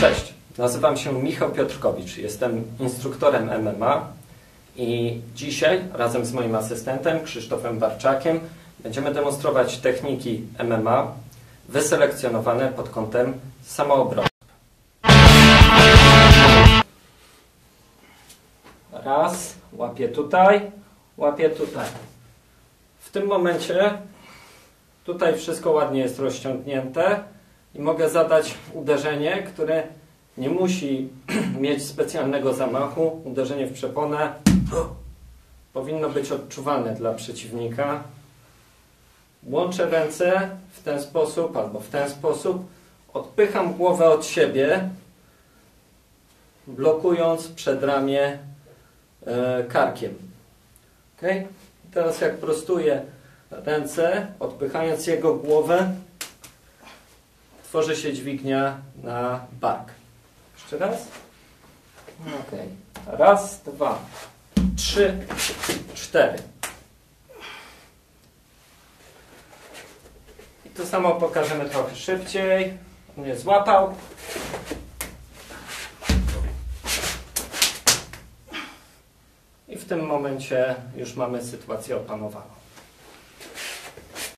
Cześć, nazywam się Michał Piotrkowicz, jestem instruktorem MMA i dzisiaj razem z moim asystentem Krzysztofem Barczakiem będziemy demonstrować techniki MMA wyselekcjonowane pod kątem samoobrony. Raz, łapię tutaj, łapię tutaj. W tym momencie tutaj wszystko ładnie jest rozciągnięte i mogę zadać uderzenie, które nie musi mieć specjalnego zamachu. Uderzenie w przeponę powinno być odczuwalne dla przeciwnika. Łączę ręce w ten sposób albo w ten sposób. Odpycham głowę od siebie, blokując przedramię karkiem. Okay? Teraz jak prostuję ręce, odpychając jego głowę, tworzy się dźwignia na bark. Jeszcze raz. Ok. Raz, dwa, trzy, cztery. I to samo pokażemy trochę szybciej. Mnie złapał. W tym momencie już mamy sytuację opanowaną.